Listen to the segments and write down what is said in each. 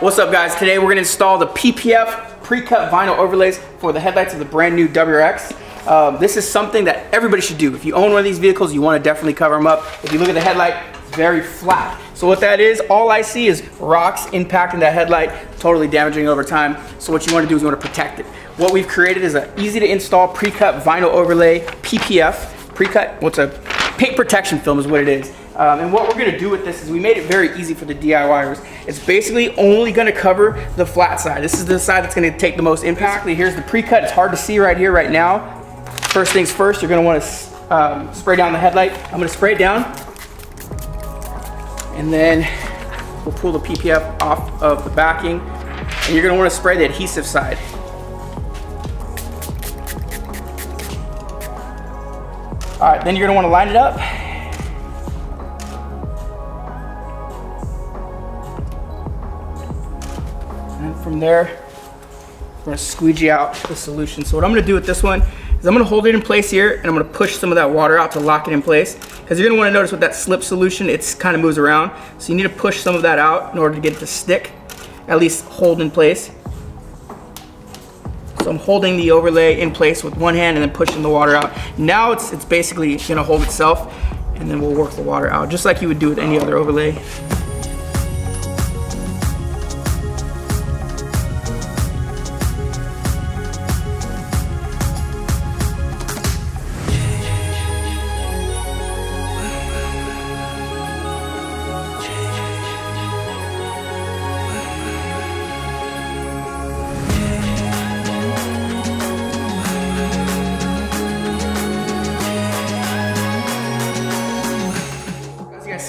What's up guys? Today we're gonna install the PPF pre-cut vinyl overlays for the headlights of the brand new WRX. Um, this is something that everybody should do. If you own one of these vehicles, you wanna definitely cover them up. If you look at the headlight, it's very flat. So what that is, all I see is rocks impacting that headlight, totally damaging over time. So what you wanna do is you wanna protect it. What we've created is an easy to install pre-cut vinyl overlay, PPF, pre-cut, what's a paint protection film is what it is. Um, and what we're gonna do with this is we made it very easy for the DIYers. It's basically only gonna cover the flat side. This is the side that's gonna take the most impact. Here's the pre-cut, it's hard to see right here, right now. First things first, you're gonna wanna um, spray down the headlight. I'm gonna spray it down. And then we'll pull the PPF off of the backing. And you're gonna wanna spray the adhesive side. All right, then you're gonna wanna line it up. And from there, we're gonna squeegee out the solution. So what I'm gonna do with this one is I'm gonna hold it in place here and I'm gonna push some of that water out to lock it in place. Because you're gonna wanna notice with that slip solution, it's kind of moves around. So you need to push some of that out in order to get it to stick, at least hold in place. So I'm holding the overlay in place with one hand and then pushing the water out. Now it's, it's basically gonna hold itself and then we'll work the water out, just like you would do with any other overlay.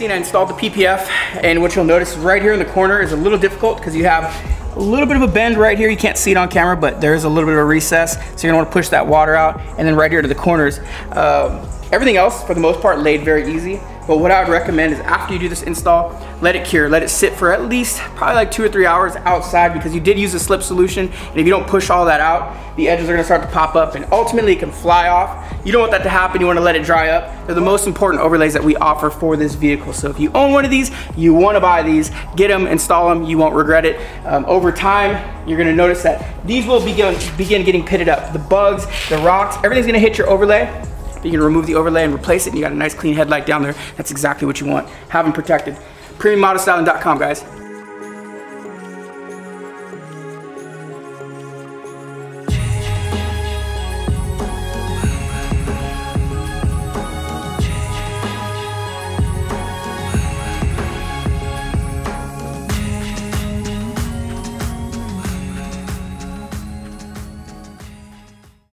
I installed the PPF and what you'll notice right here in the corner is a little difficult because you have a little bit of a bend right here. You can't see it on camera, but there is a little bit of a recess. So you're gonna wanna push that water out and then right here to the corners. Um, everything else, for the most part, laid very easy. But what I would recommend is after you do this install, let it cure. Let it sit for at least probably like two or three hours outside because you did use a slip solution. And if you don't push all that out, the edges are gonna start to pop up and ultimately it can fly off. You don't want that to happen. You wanna let it dry up. They're the most important overlays that we offer for this vehicle. So if you own one of these, you wanna buy these, get them, install them, you won't regret it. Um, over time, you're gonna notice that these will begin, begin getting pitted up. The bugs, the rocks, everything's gonna hit your overlay you can remove the overlay and replace it and you got a nice clean headlight down there. That's exactly what you want. Have them protected. PremiumAutostyling.com guys.